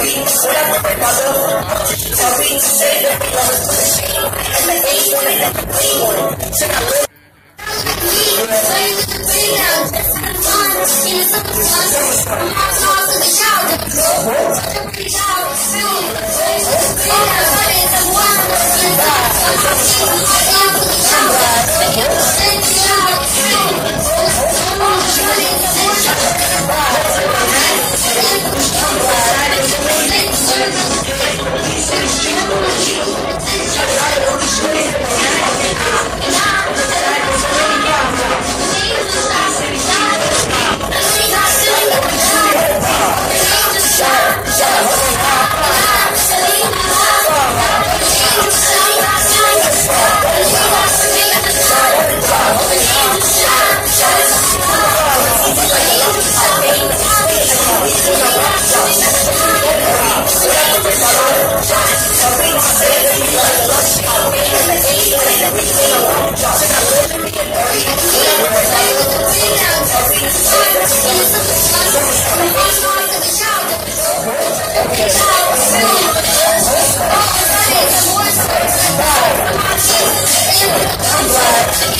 sorry. When I put my love, sorry. Say that we love is the same. And the A one and the B one. So now look. I'm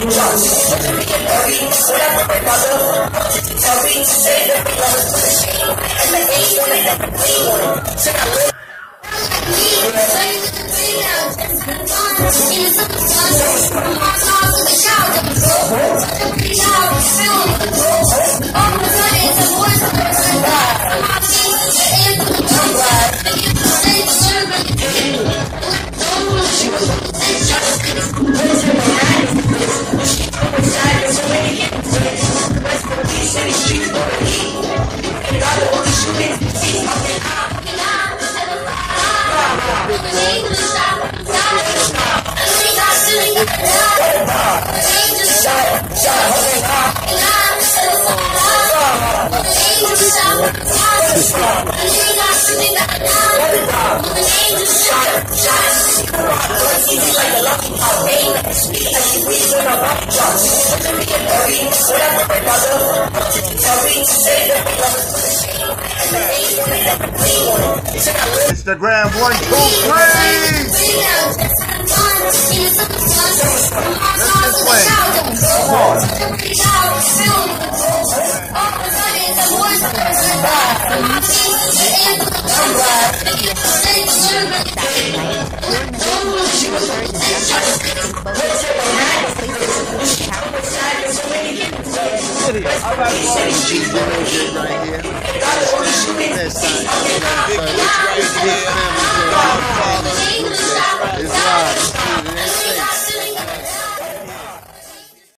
you want. You can be a furry, whatever another. Sorry to say that we love is for the shame. And the hate one and never play one. So now live. In the summer's sun, from my cars to the shower, City streets for the people. And all the in the see something out. Shut up. Instagram one, two, three. Let's just play. Come on. She's doing good right here. This time, so it's right here. Father,